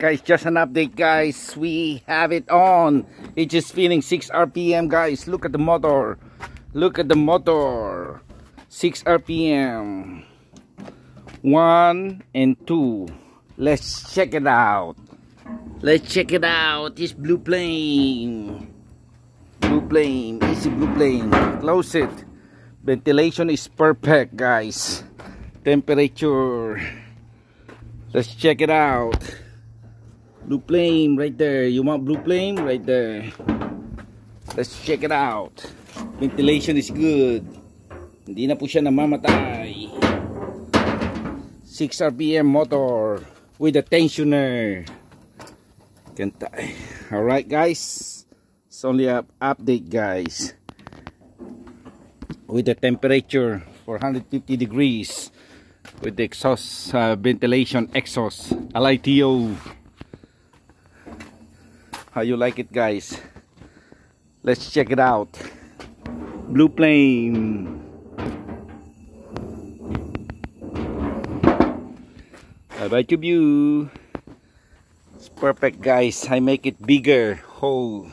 guys just an update guys. We have it on. It's just feeling 6 rpm guys. Look at the motor. Look at the motor. 6 rpm 1 and 2 let's check it out. Let's check it out. This blue plane. Blue plane. Easy blue plane. Close it. Ventilation is perfect guys. Temperature. Let's check it out blue flame right there. You want blue flame? Right there. Let's check it out. Ventilation is good. Hindi na po siya namamatay. 6 rpm motor with a tensioner. Ganda. Alright guys. It's only a update guys. With the temperature 450 degrees. With the exhaust uh, ventilation exhaust LITO how you like it guys? Let's check it out. Blue plane. Bye bye to you it's perfect guys. I make it bigger. Whole